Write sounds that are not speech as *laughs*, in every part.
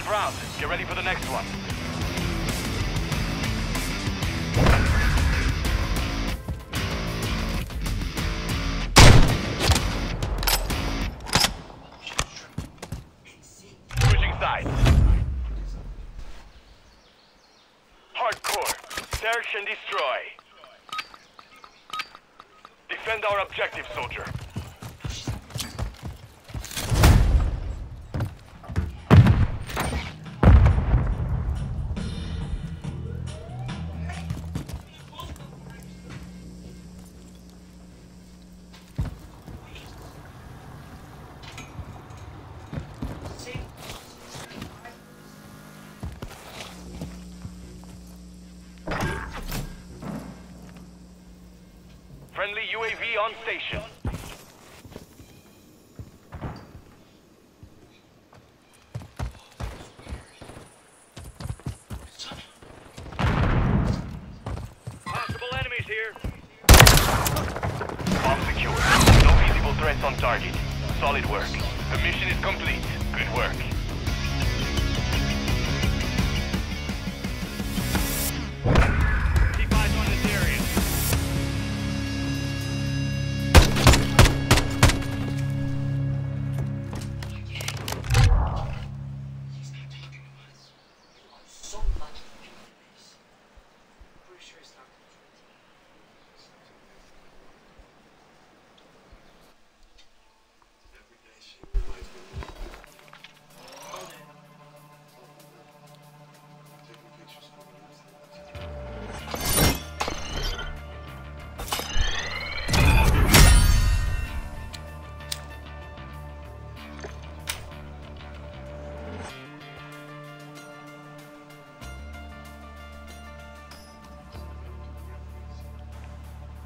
that round. Get ready for the next one. Switching sides. Hardcore. Search and destroy. Defend our objective, soldier. On station.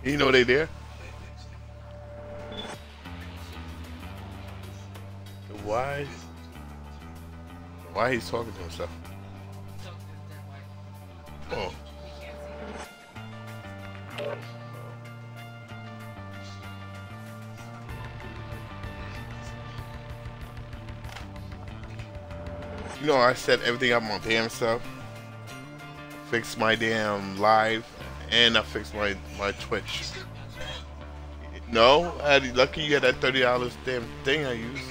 You know they there? Why? Why he's talking to himself? Oh. You know, I set everything up on damn stuff. Fixed my damn live, and I fixed my my Twitch. No, I had, lucky you had that thirty dollars damn thing I used.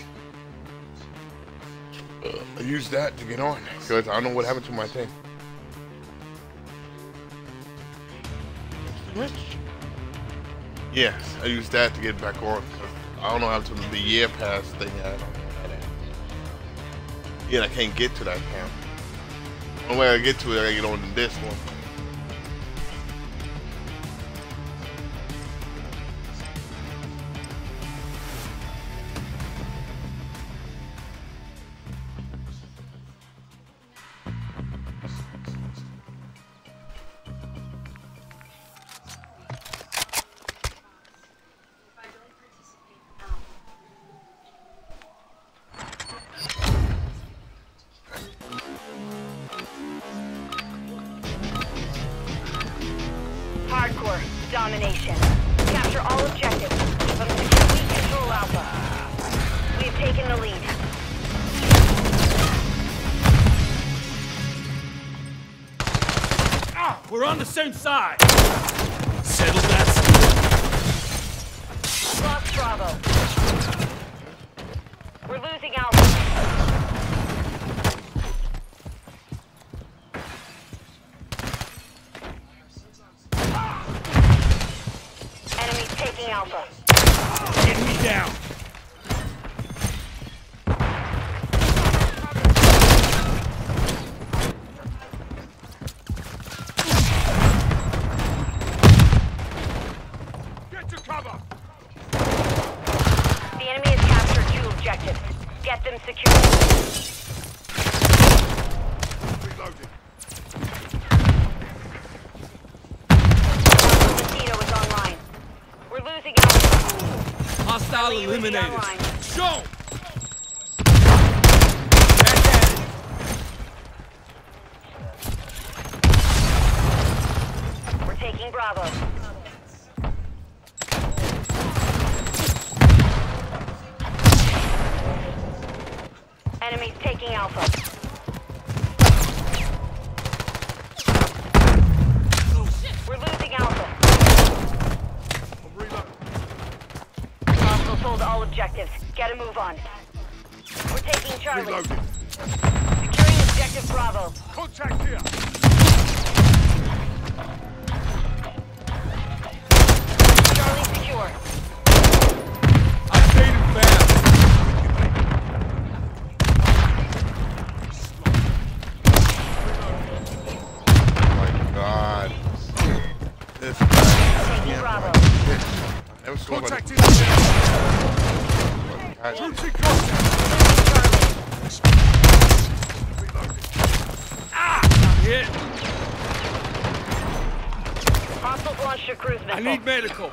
Uh, I used that to get on because I don't know what happened to my thing. Twitch? Yeah, I used that to get back on. I don't know how to the year pass thing. I don't know. Yeah, I can't get to that camp. The only way I get to it, I gotta get on this one. Eliminated. move on. We're taking Charlie. Reloading. Securing objective Bravo. Contact here. I need medical.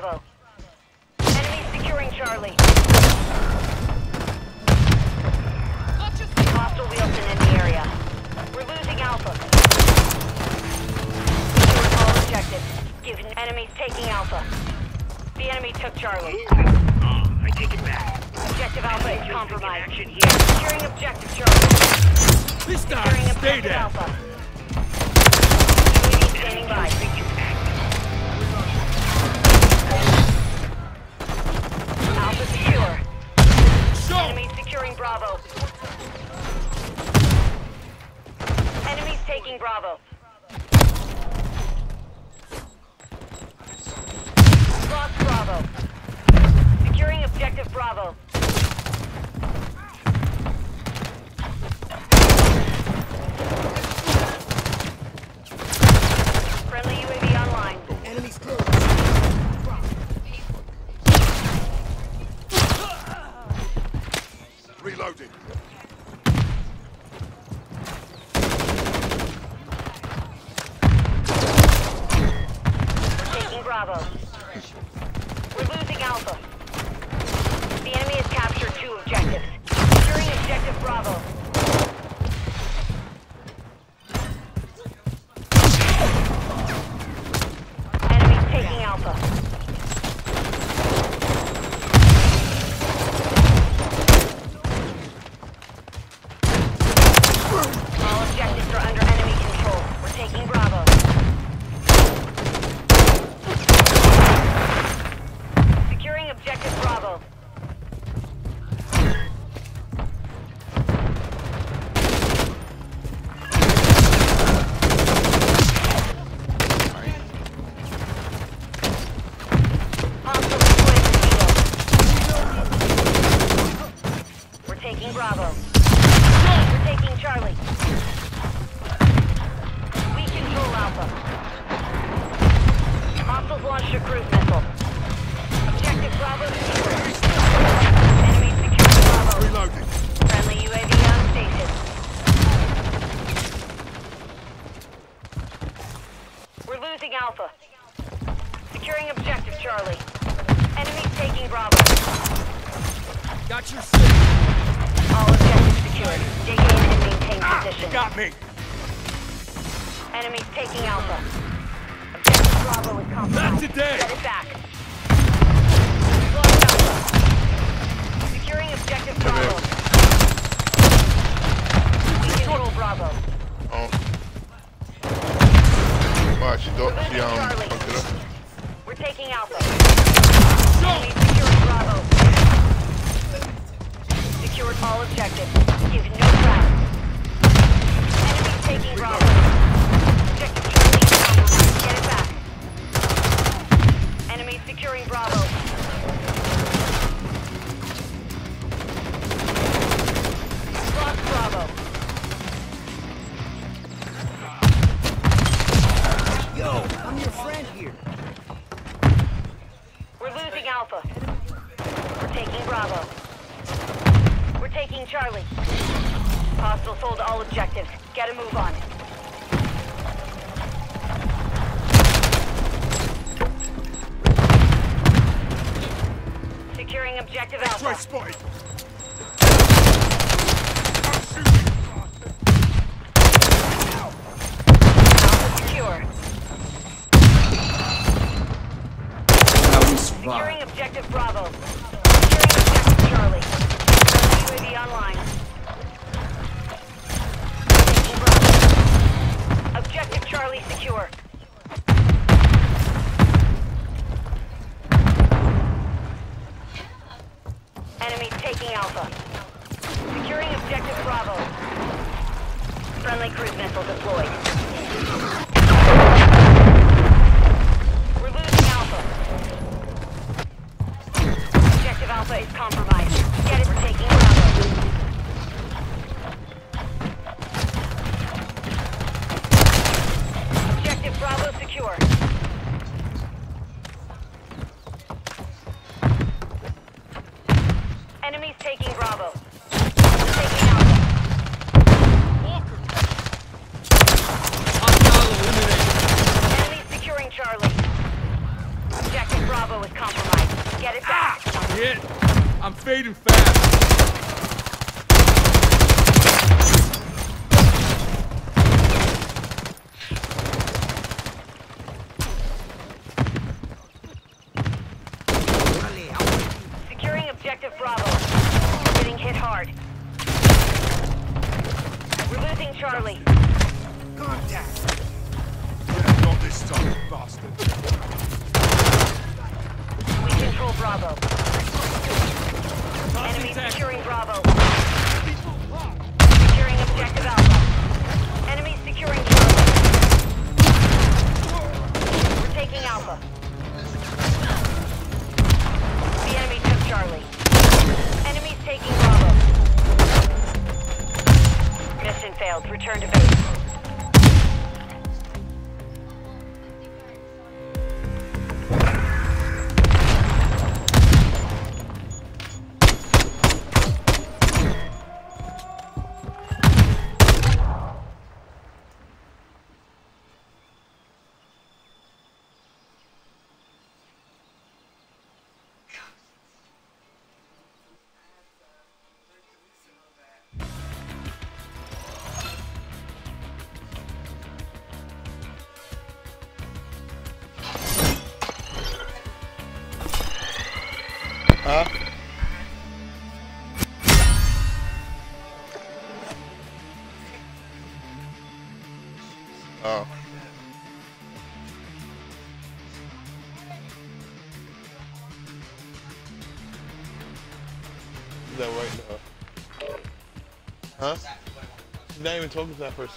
Bravo. Enemy securing Charlie. We're losing Alpha. Enemies taking Alpha. The enemy took Charlie. Oh, I take it back. Objective Alpha is compromised. Securing objective Charlie. Got your city. All objectives secured. Dig in and maintain ah, position. Got me. Enemies taking Alpha. Objective Bravo is compromised. Not today. Set it back. Alpha. Securing objective Bravo. We control Bravo. Oh. Wow, she, do she um, We're taking Alpha. Enemy securing Bravo. Secured all objectives. Give no ground. Enemies taking Bravo. Objective Charlie. Get it back. Enemies securing Bravo. Lost Bravo. Charlie. Hostile sold all objectives. Get a move on. Securing objective Alpha. spotted. Even talking to that person.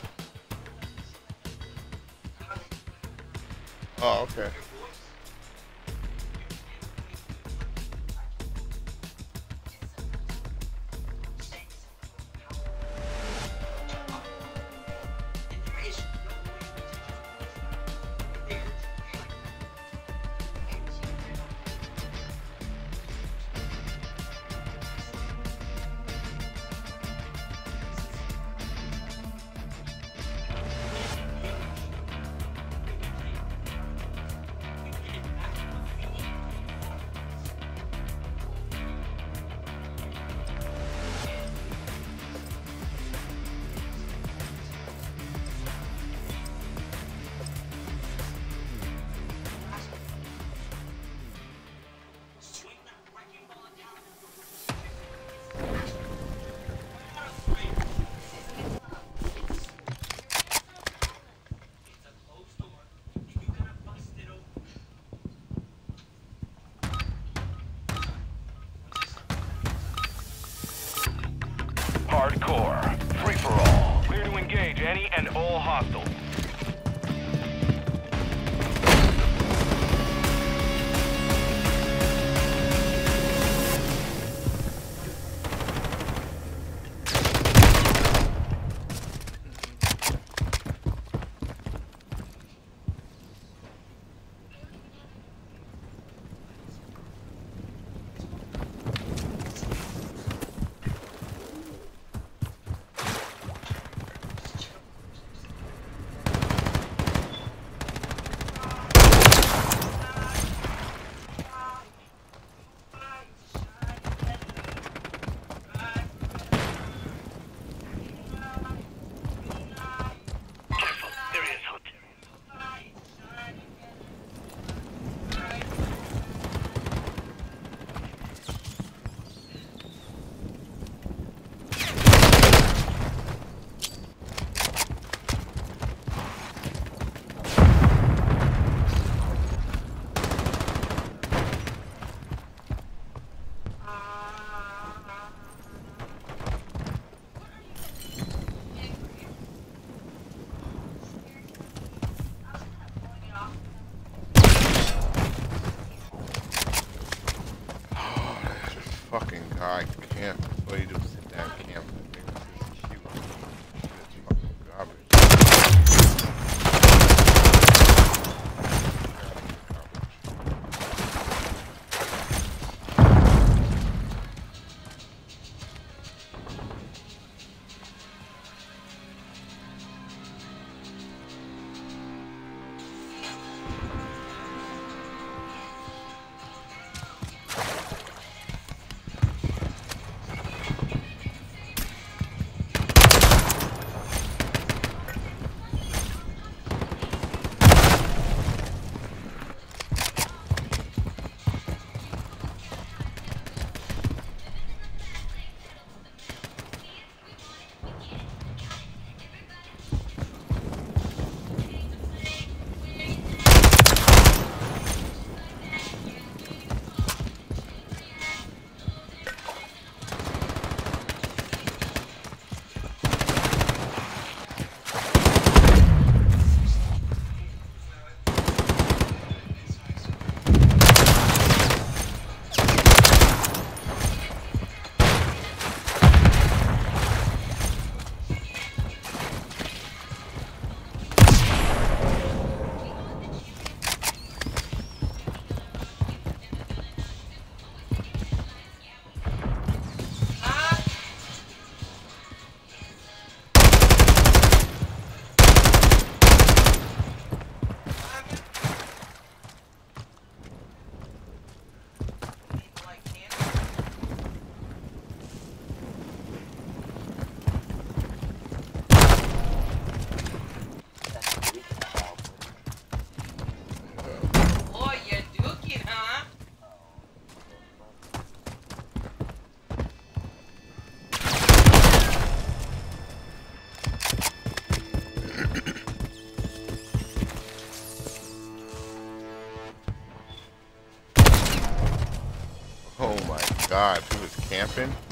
God, he was camping.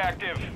active.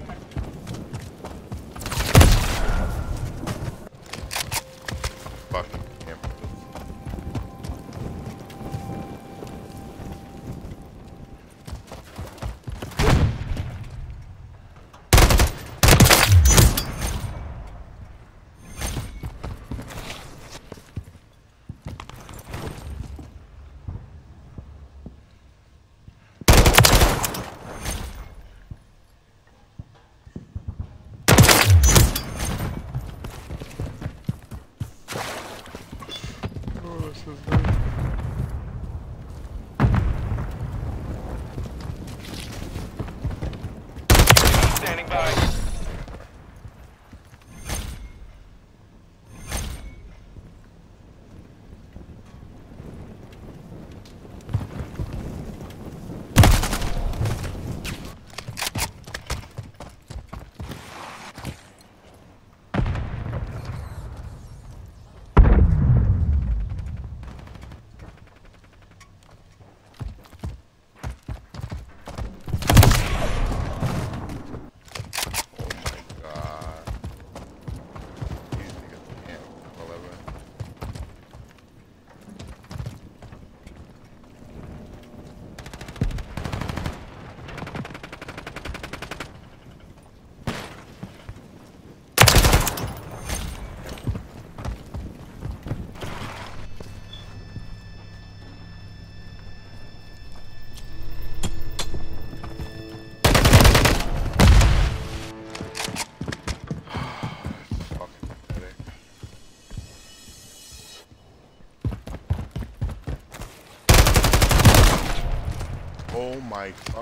mic.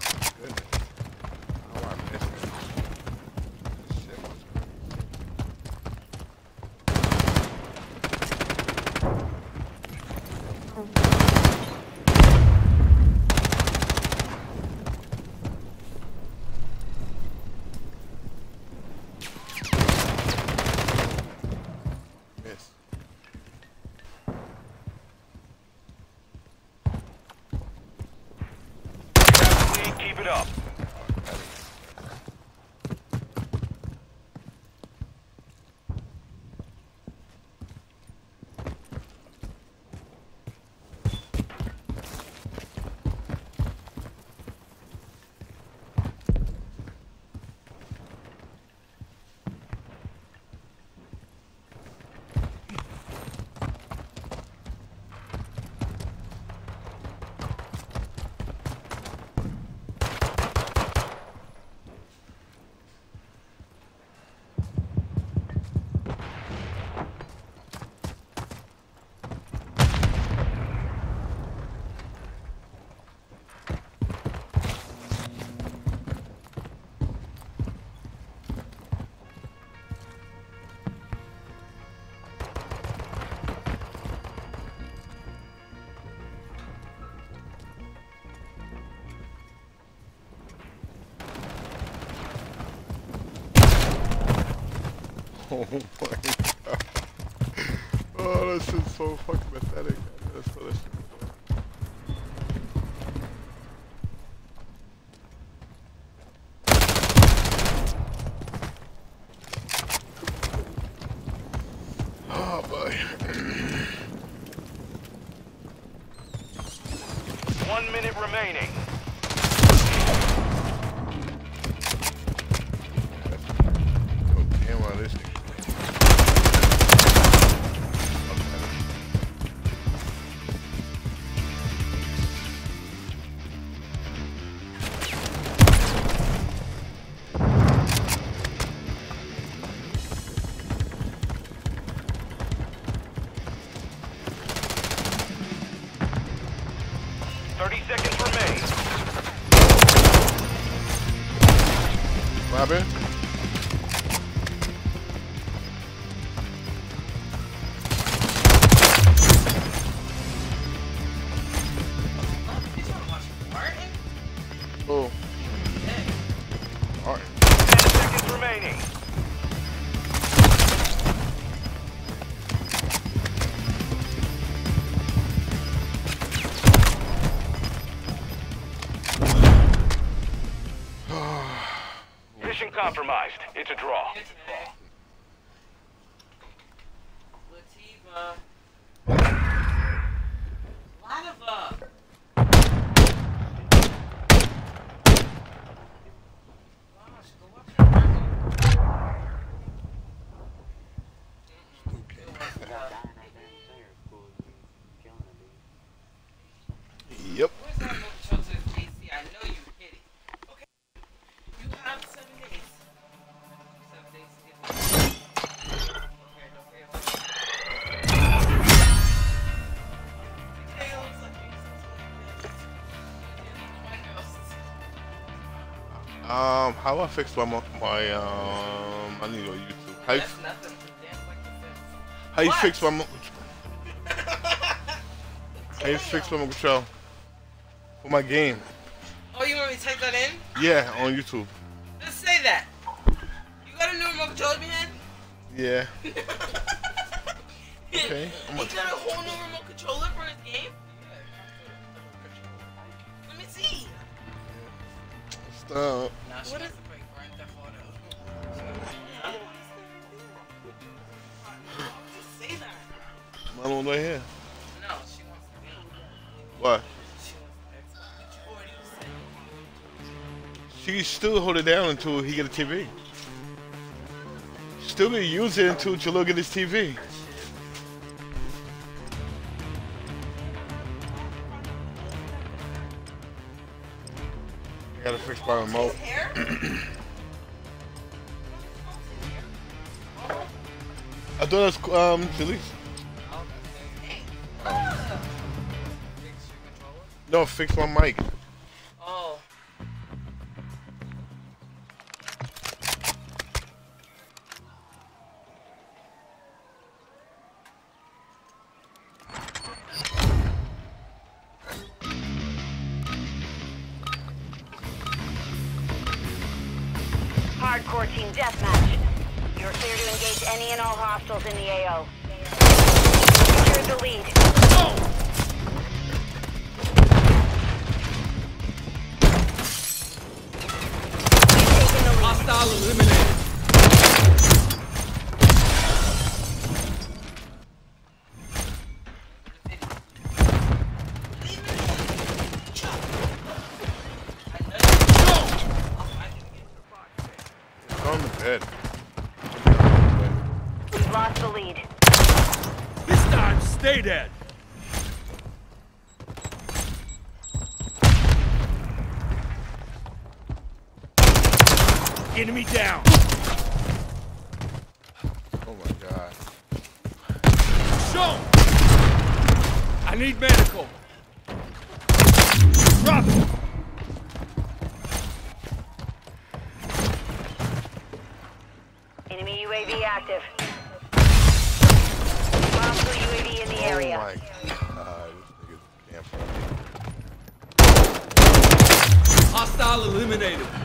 Keep it up. *laughs* oh my god. Oh, this is so fucking pathetic. Compromised. How I fix my my um? I need to go YouTube. How you, That's nothing. Dance like you how you fix my *laughs* how you fix my control for my game? Oh, you want me to type that in? Yeah, on YouTube. Just say that. You got a new remote control, man? Yeah. *laughs* Okay, I'm He got a whole new remote controller for his game? Let me see. Stop. What is Just say that. My one right here. No, she wants to be. What? She wants Xbox. You already. She can still hold it down until he get a TV. Still gonna use it until you look at his TV. I gotta fix my remote. I thought was um Chili's. Ah. No, fix my mic. It's on the bed. We've lost the lead. This time, stay dead. Enemy down. Oh my god. Show. I need medical. Drop it. Enemy UAV active. UAV in the area. Oh my god. This nigga's damn funny. Hostile eliminated.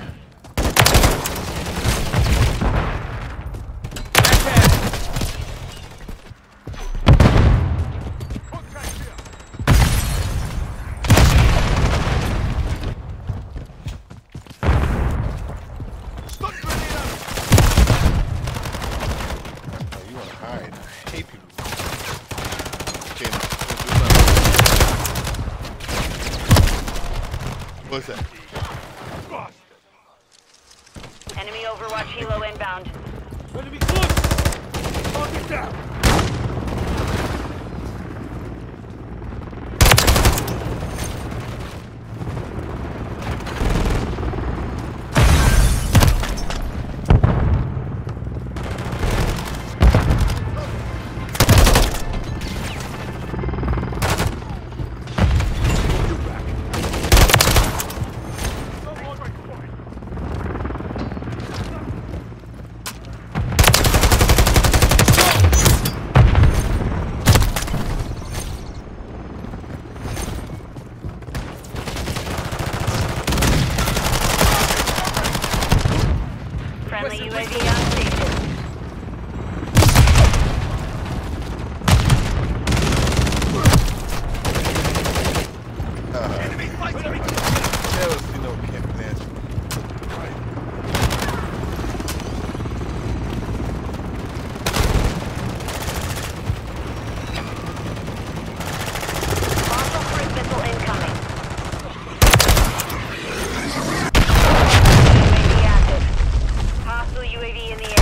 In the area.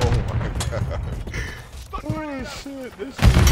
Oh my god. *laughs* Holy shit, this is...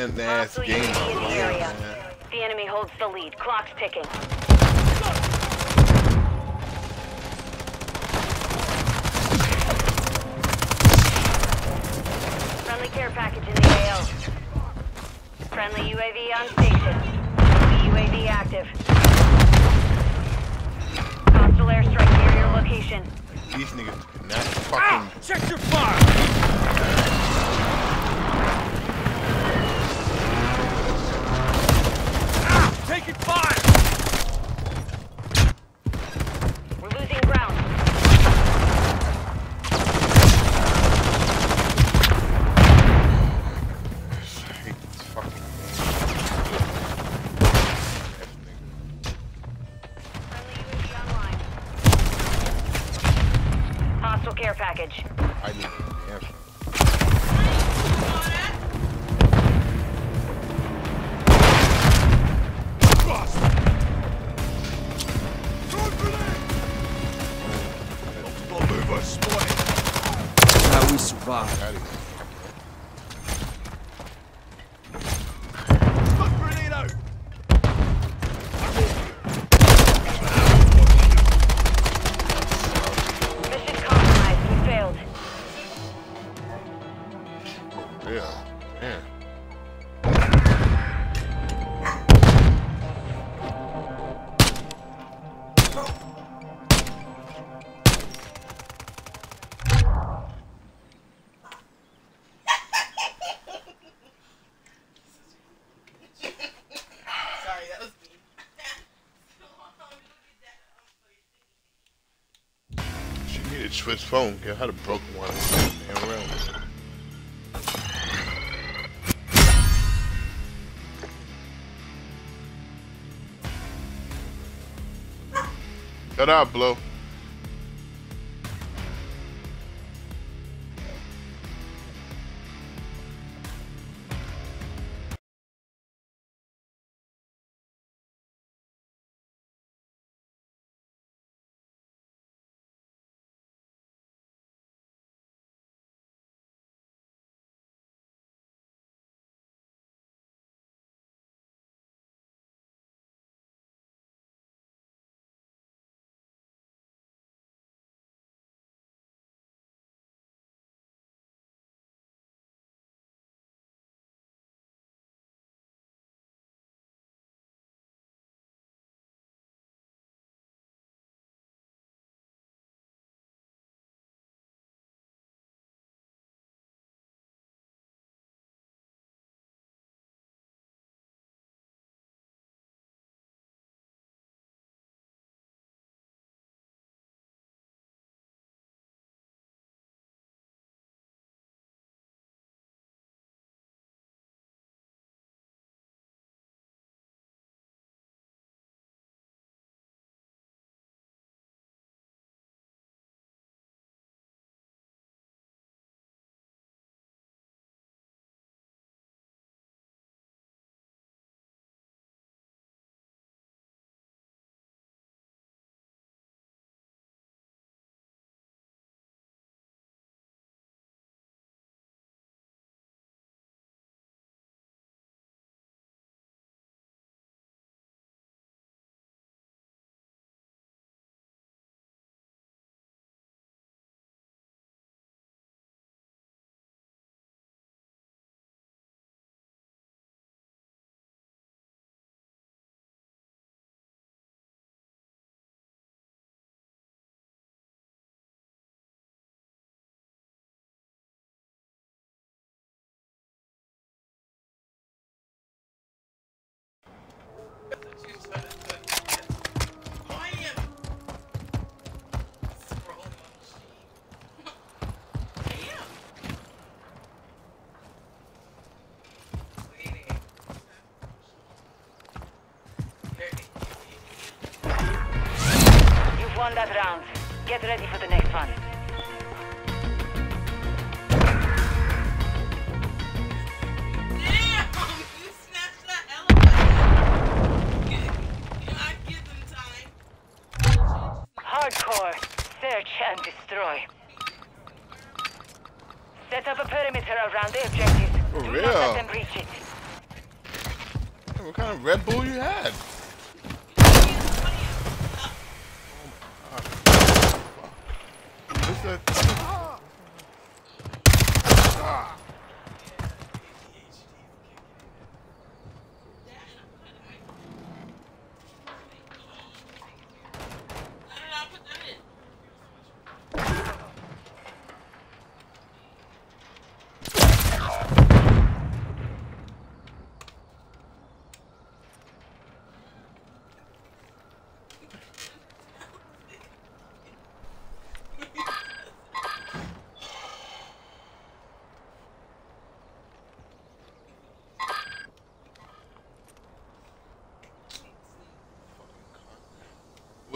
end-ass game. The enemy holds the lead. Clock's ticking. switch phone. I had a broken one. Shut up, Blue.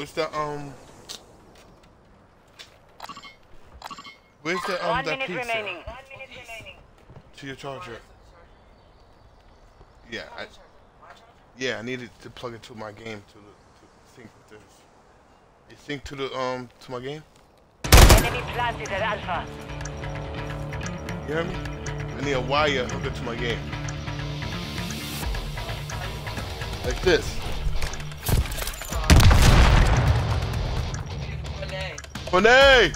What's the um? Where's the um One that minute piece remaining. to your charger? Yeah, I, yeah, I needed to plug it to my game to, to sync with this. It sync to the um to my game. Enemy planted at Alpha. You hear me? I need a wire hooked up to my game. Like this. Renee!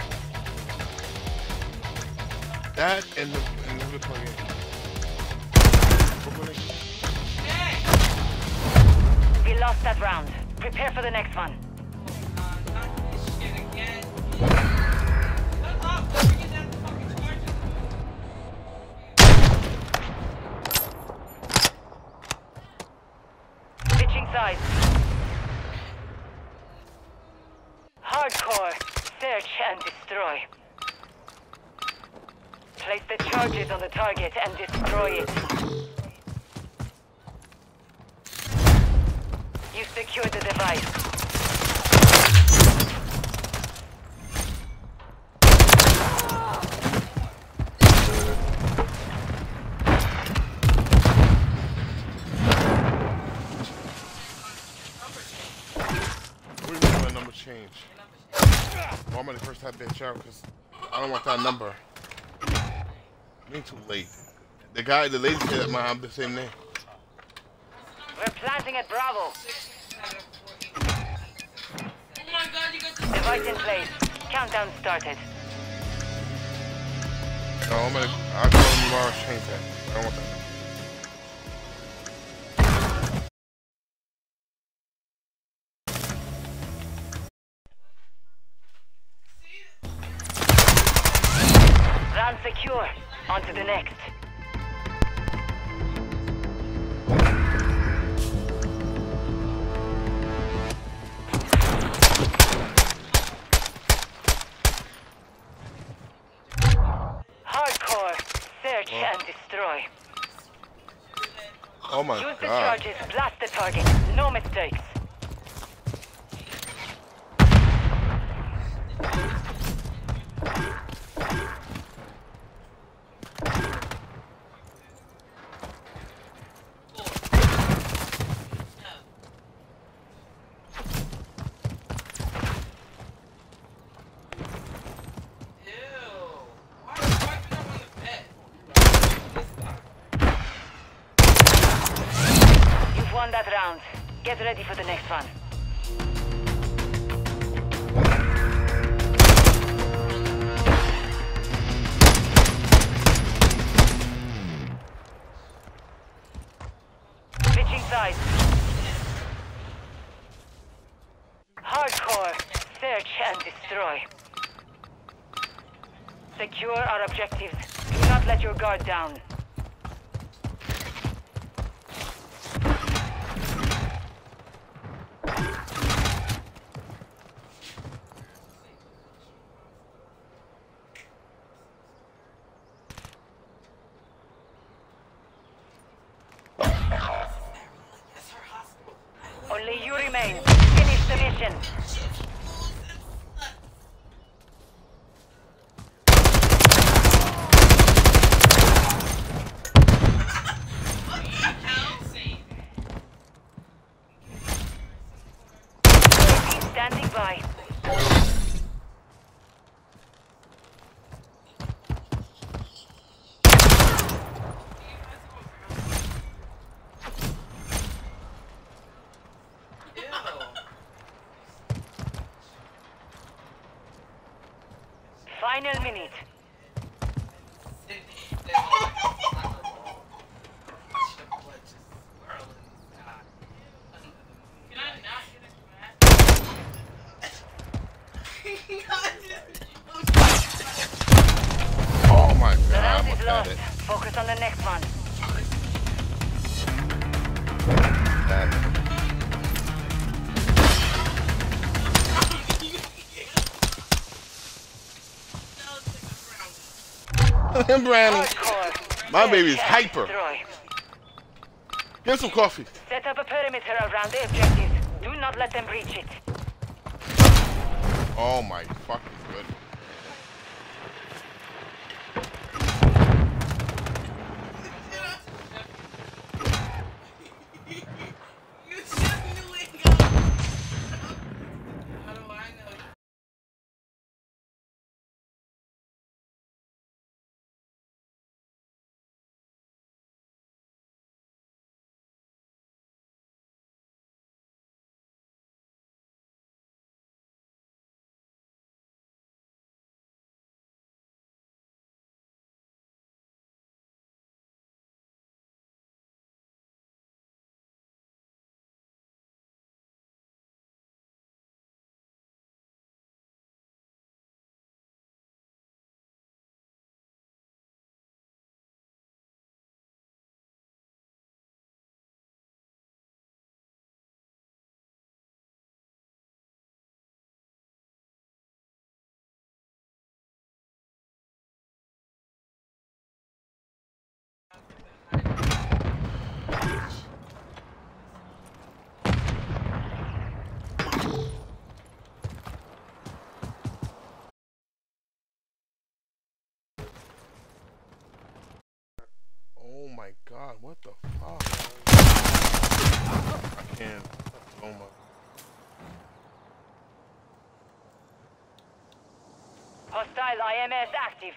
That and the and Renee. Hey! We lost that round. Prepare for the next one. First out because I don't want that number. Me too late. The guy, the lady said that might have the same name. We're planting at Bravo. Oh my god, you got this. Device in place. Countdown started. No, I'm gonna. I'll tell him tomorrow change that. I don't want that. Secure. On to the next. Hardcore. Search and destroy. Oh my Use the charges. Blast the target. No mistakes. Ew. Why are you wiping up on the bed? You've won that round. Get ready for the next one. Switching sides. Hardcore. Search and destroy. Secure our objectives. Do not let your guard down. Final minute. Brownie. Hardcore. My baby is hyper. Get some coffee. Set up a perimeter around the objectives. Do not let them breach it. Oh my my god, what the fuck? I can't. Oh my. Hostile IMS active.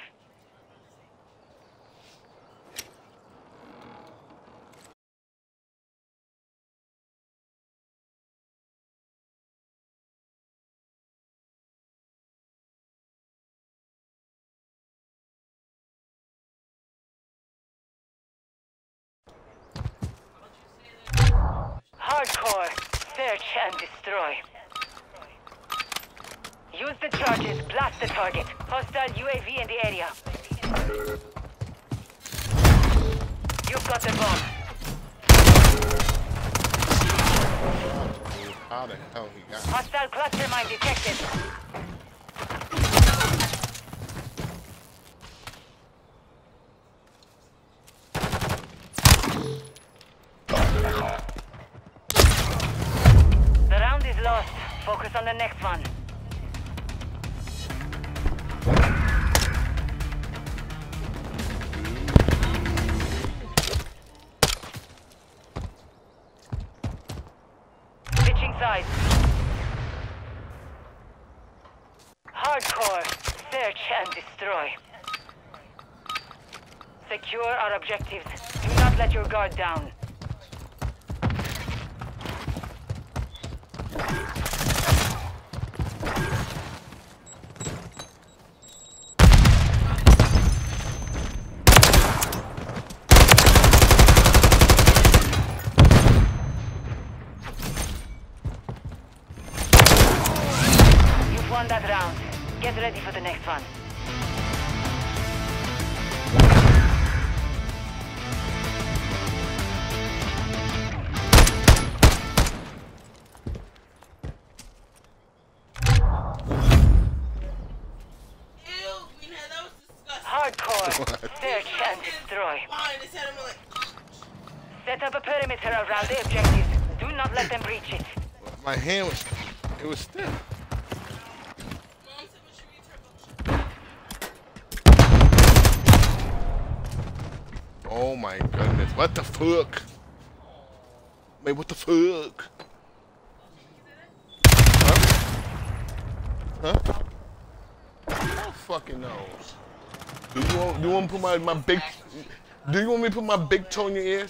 Hardcore. Search and destroy. Use the charges. Blast the target. Hostile UAV in the area. You've got the bomb. How the hell he got? Hostile cluster mine detected. The next one. Switching sides. Hardcore. Search and destroy. Secure our objectives. Do not let your guard down. Ready for the next one. Fuck? Man, what the fuck? Huh? Huh? Who fucking knows? Do you want, do you want to put my, my big... Do you want me to put my big toe in your ears?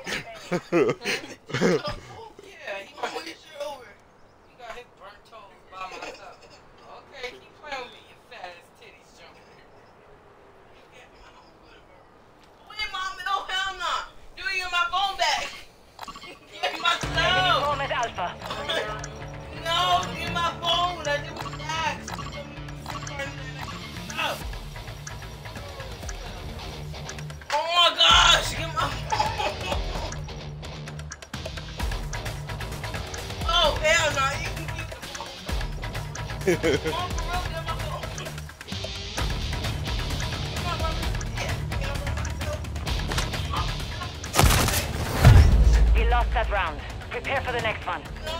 No.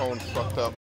Microphone's fucked up.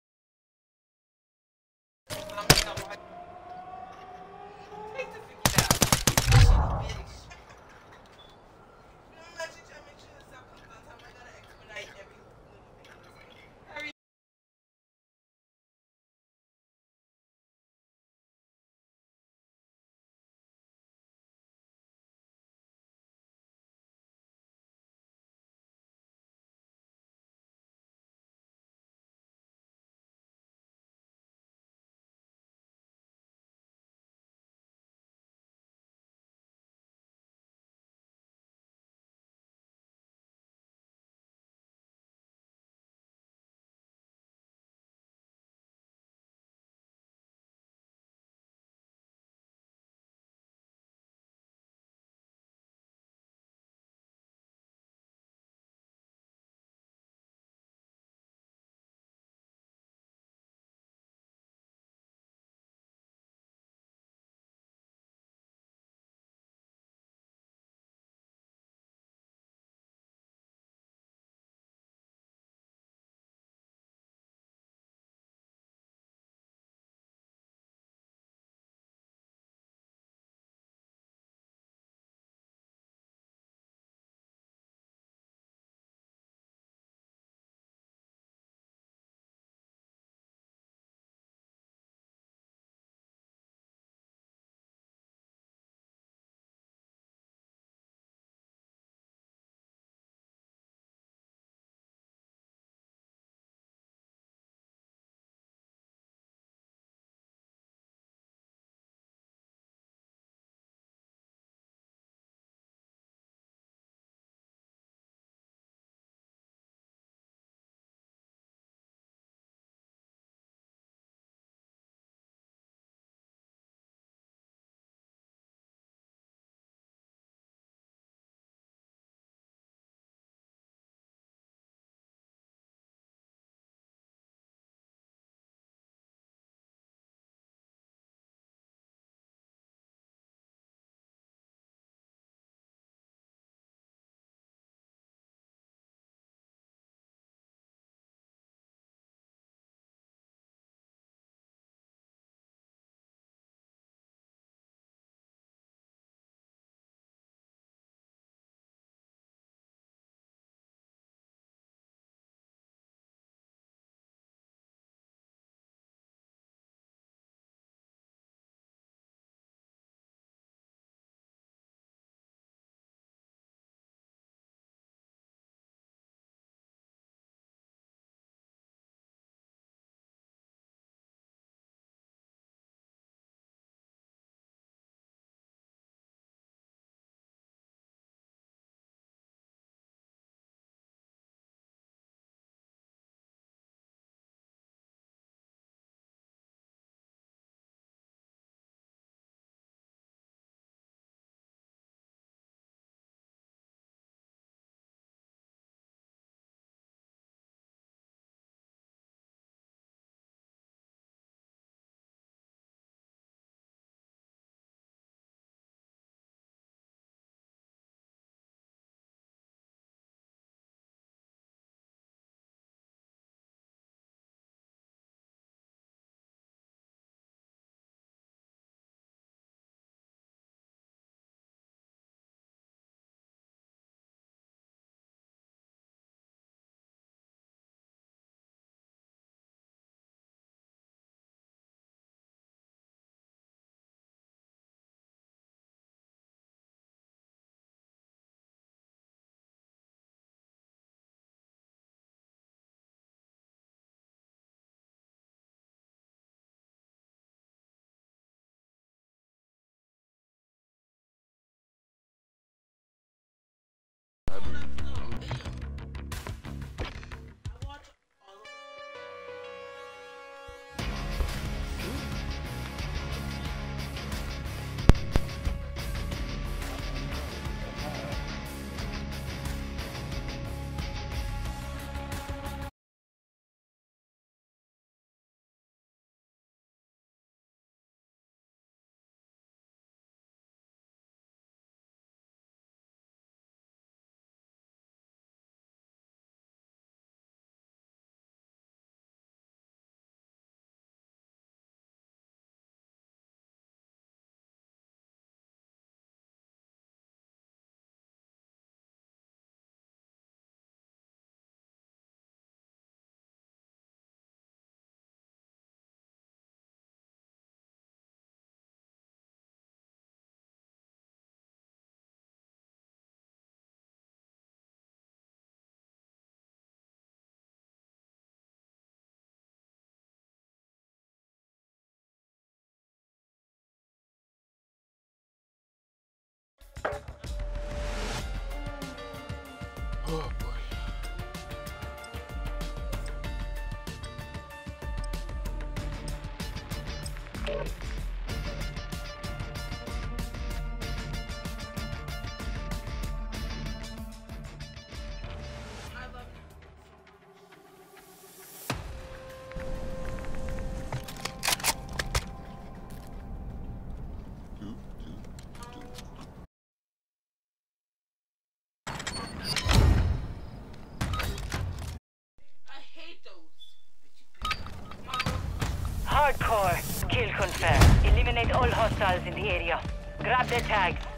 Hardcore. Kill confirmed. Eliminate all hostiles in the area. Grab their tags.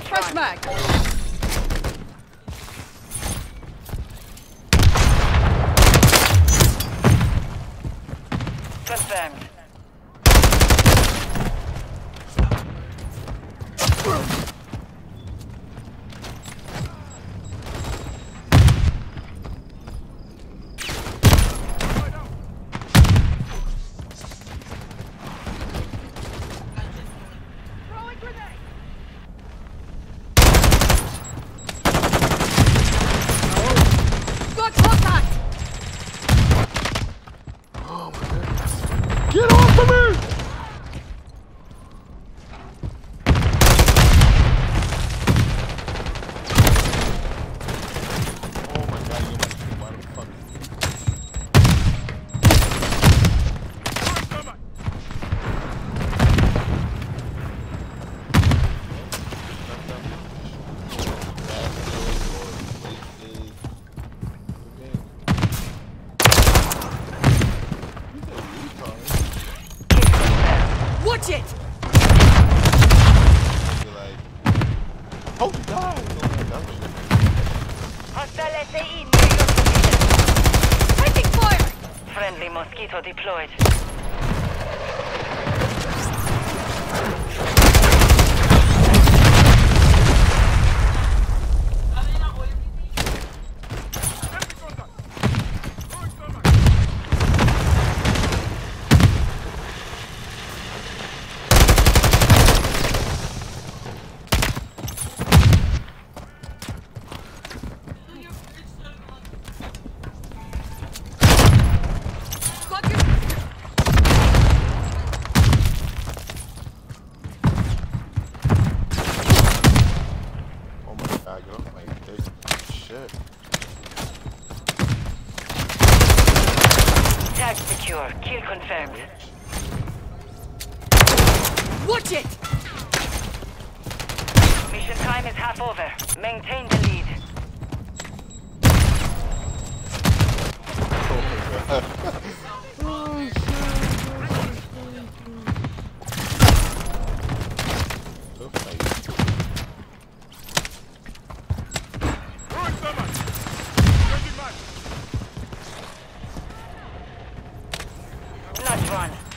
Throwing fresh mag. Confirmed. Mosquito deployed. Run.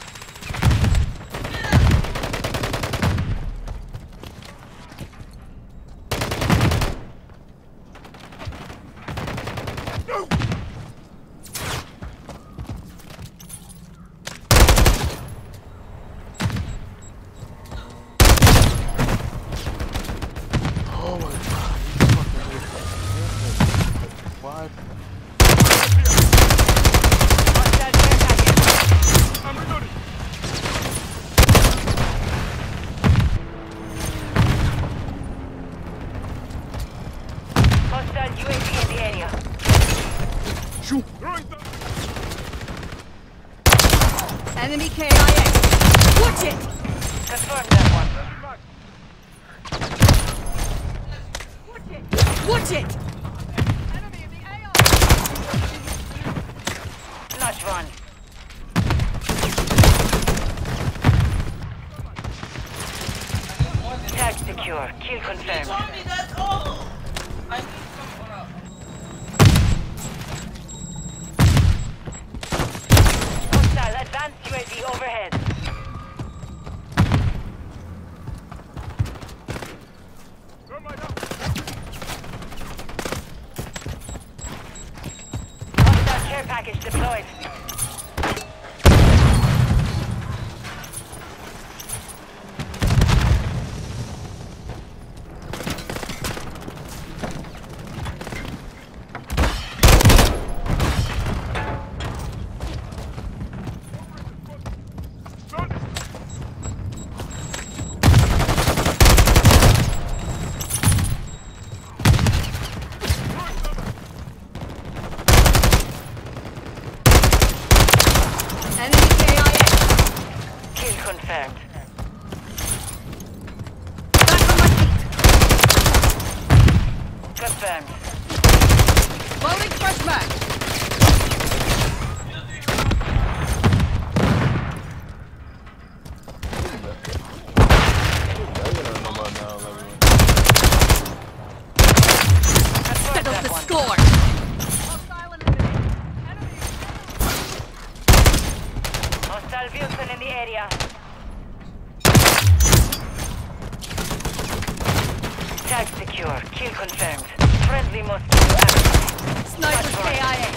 secure. Kill confirmed. Friendly hostile active. Sniper KIA.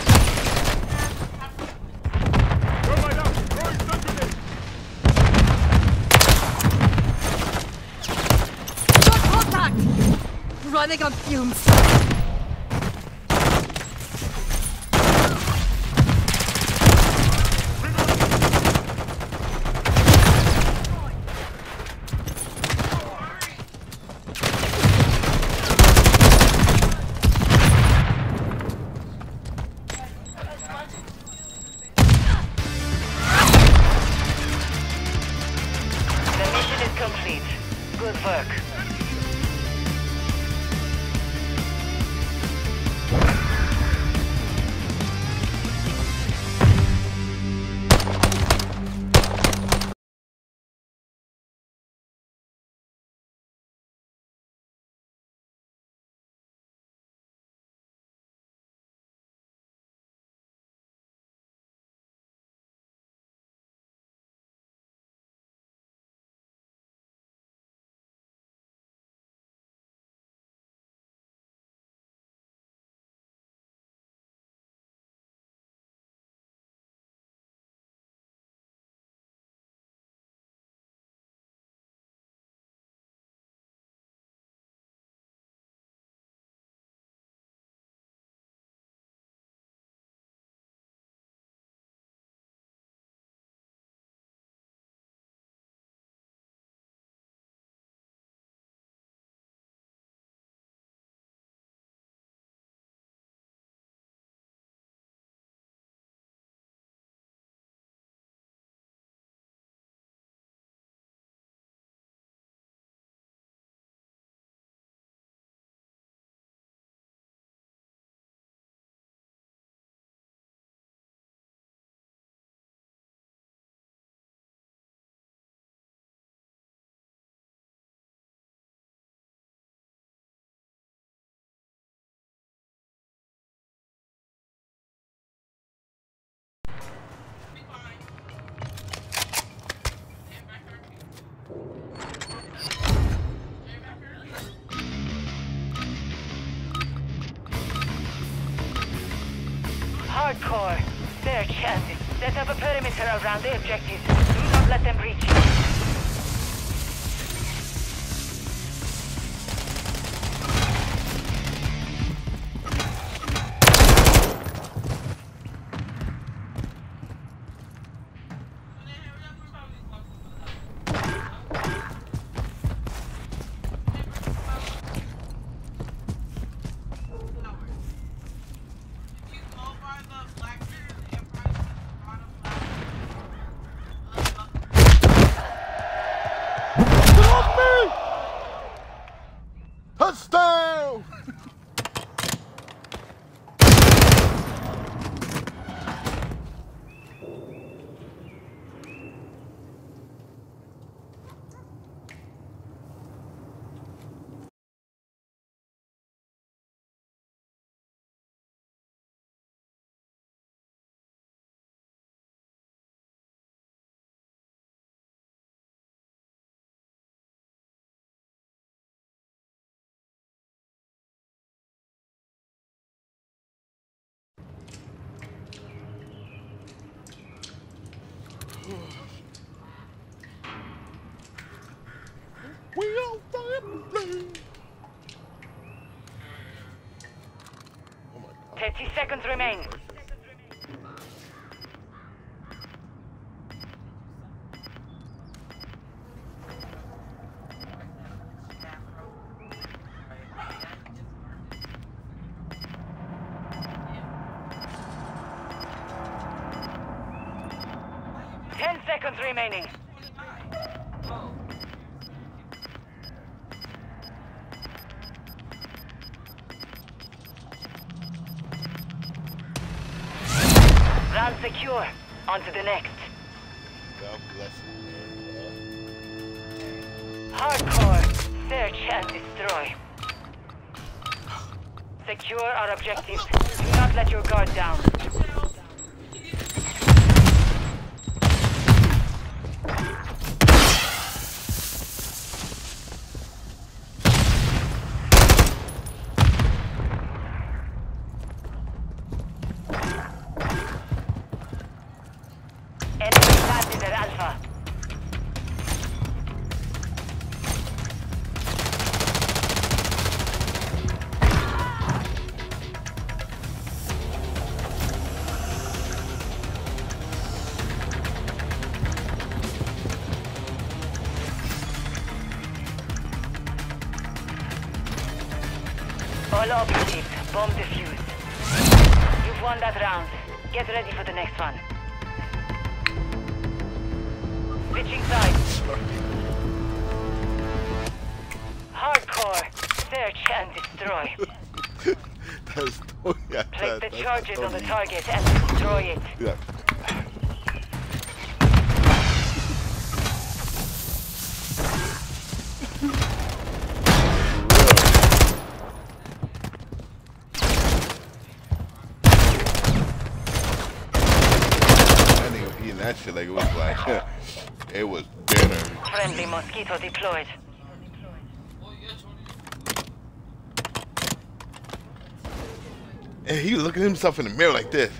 Running on fumes. hardcore. They're chanting. Set up a perimeter around the objective. Do not let them reach you. Thirty seconds remain. Get ready for the next one. Switching sides. Hardcore. Search and destroy. *laughs* that's, yeah, Place the charges on the target and destroy it. Yeah. Hostile deployed. And he looking at himself in the mirror like this.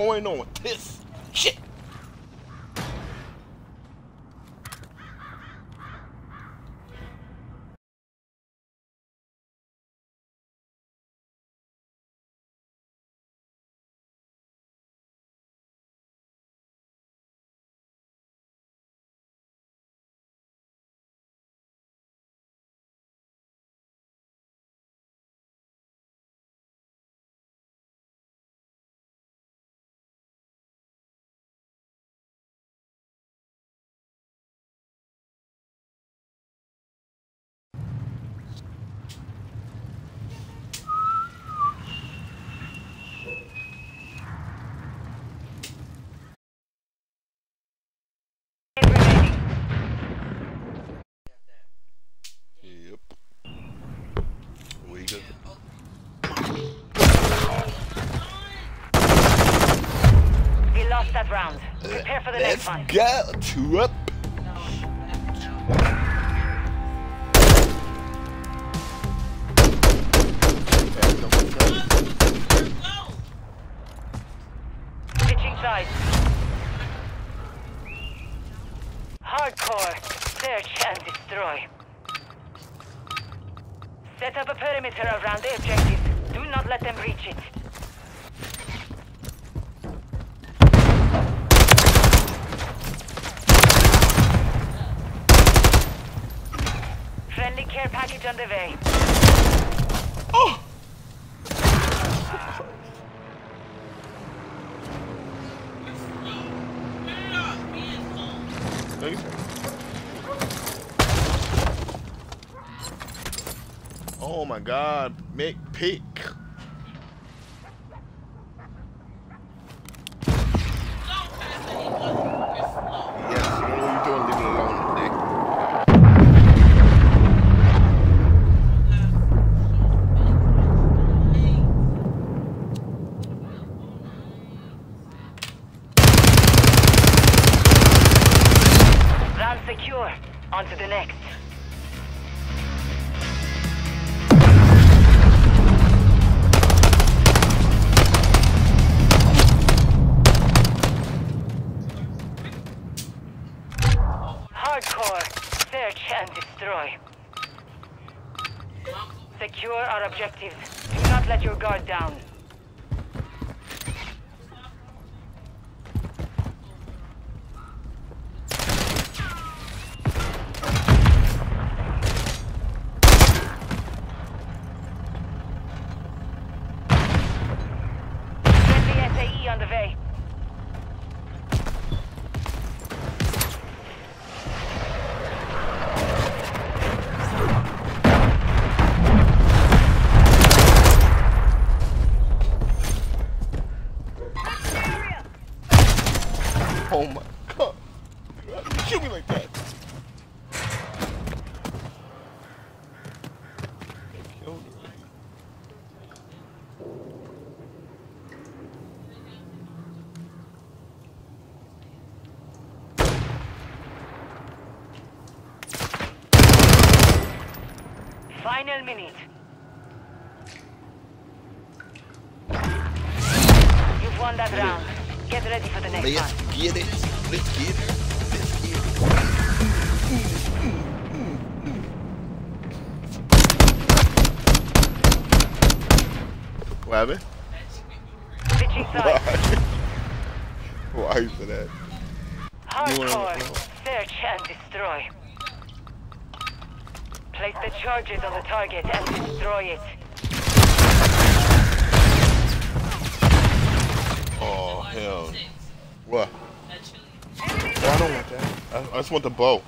going on? Prepare for the Let's next one. Go God, Mick. on the target and destroy it. Oh, hell. What? Well, I don't want that. I, I just want the bow.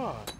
Oh.